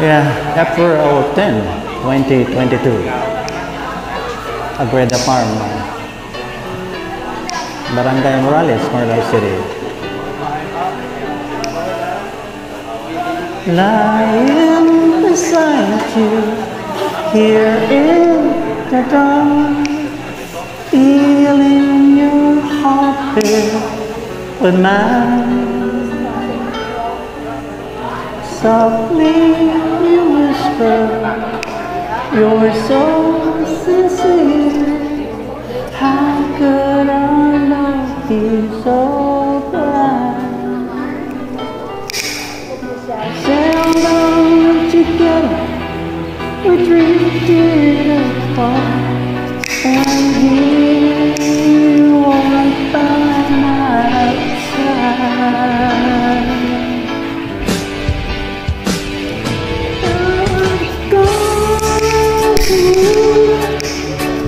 Yeah, April 10, 2022. Agreda Farm. Barangay Morales, Morales City. Lying beside you here in the dark, feeling your heartbeat with mine. Softly you whisper, you're so sincere. How could our love be so blind? Seldom together, we drifted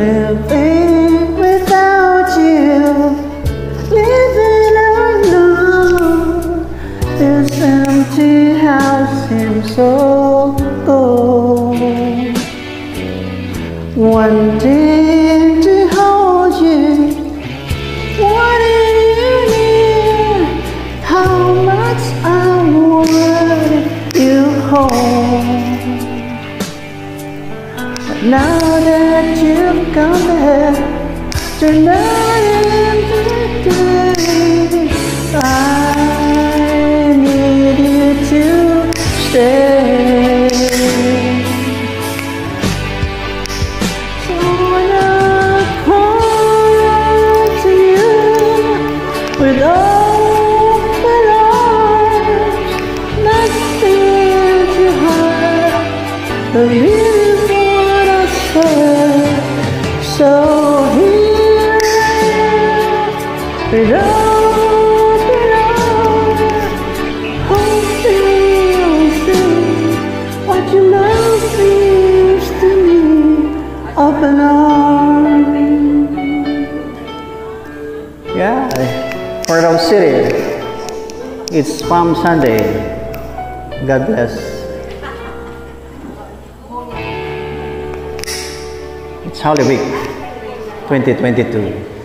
Living without you, living alone. This empty house seems so cold. Wanting to hold you, wanting you near. How much I want you home. But now that you've come back, tonight day, I need you to stay. I to you with nothing to hide. Yeah. It's Palm Sunday. God bless. It's Holy Week 2022.